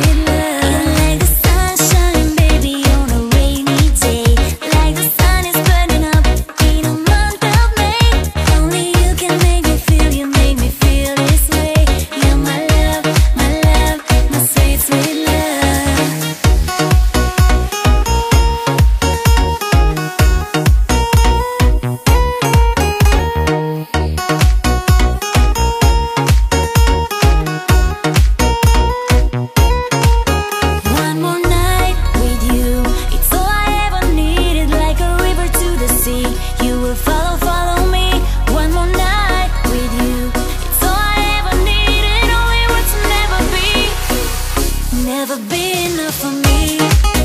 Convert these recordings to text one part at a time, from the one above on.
midnight enough for me.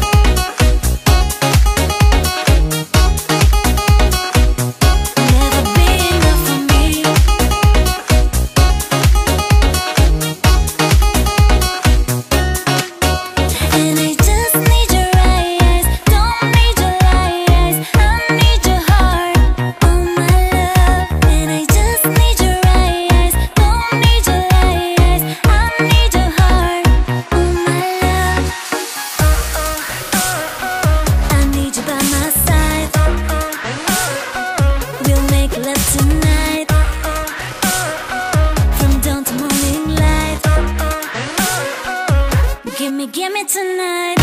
Gimme, gimme tonight